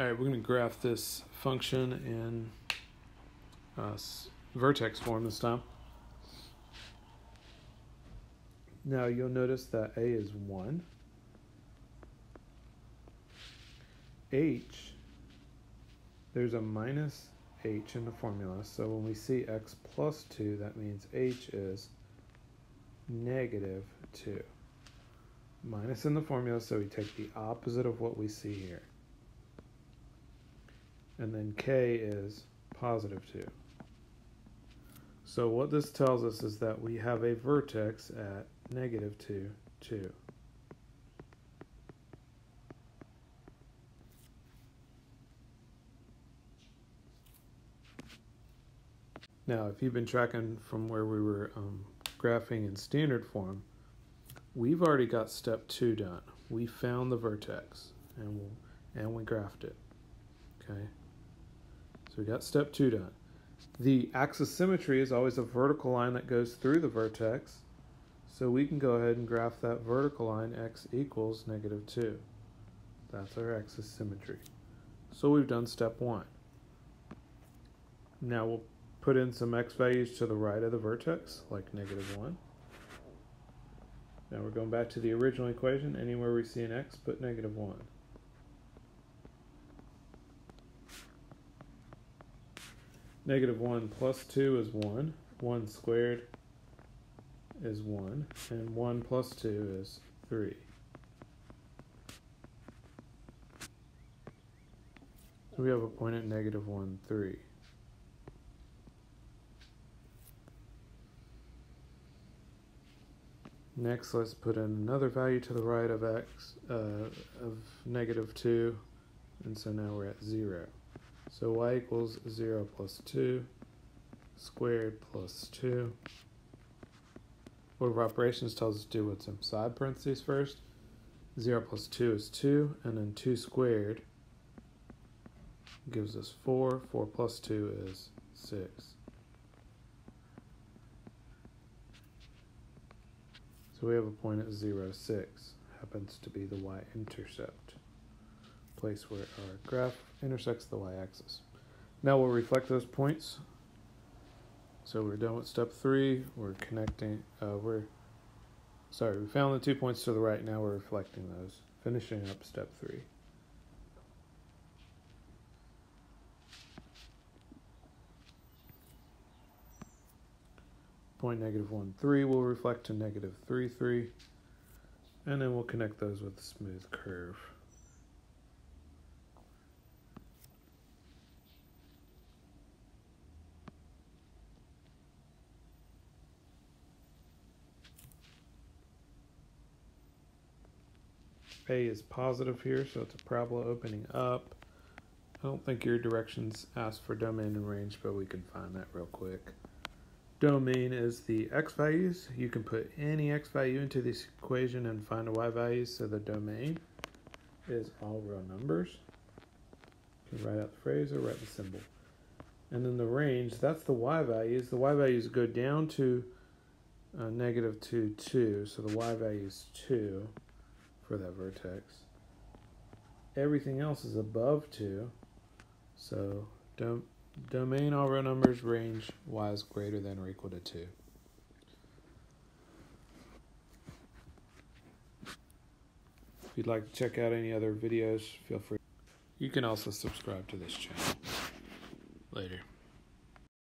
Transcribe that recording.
All right, we're going to graph this function in uh, vertex form this time. Now you'll notice that a is 1. h, there's a minus h in the formula, so when we see x plus 2, that means h is negative 2. Minus in the formula, so we take the opposite of what we see here and then k is positive 2. So what this tells us is that we have a vertex at negative 2, 2. Now, if you've been tracking from where we were um, graphing in standard form, we've already got step 2 done. We found the vertex, and, we'll, and we graphed it. Okay. So we got step two done. The axis symmetry is always a vertical line that goes through the vertex. So we can go ahead and graph that vertical line x equals negative 2. That's our axis symmetry. So we've done step 1. Now we'll put in some x values to the right of the vertex, like negative 1. Now we're going back to the original equation. Anywhere we see an x, put negative 1. Negative 1 plus 2 is 1. 1 squared is 1. And 1 plus 2 is 3. So we have a point at negative 1, 3. Next, let's put in another value to the right of x uh, of negative 2. And so now we're at 0. So y equals 0 plus 2 squared plus 2. Order of operations tells us to do what's inside parentheses first. 0 plus 2 is 2, and then 2 squared gives us 4. 4 plus 2 is 6. So we have a point at 0, 6. Happens to be the y-intercept place where our graph intersects the y-axis. Now we'll reflect those points. So we're done with step three. We're connecting, uh, we're, sorry, we found the two points to the right. Now we're reflecting those, finishing up step three. Point negative 1, 3 will reflect to negative 3, 3. And then we'll connect those with a smooth curve. A is positive here, so it's a parabola opening up. I don't think your directions ask for domain and range, but we can find that real quick. Domain is the x values. You can put any x value into this equation and find a y value, so the domain is all real numbers. You can write out the phrase or write the symbol. And then the range, that's the y values. The y values go down to uh, negative 2, 2, so the y value is 2 for that vertex. Everything else is above 2. So dom domain all real numbers range y is greater than or equal to 2. If you'd like to check out any other videos, feel free. You can also subscribe to this channel. Later.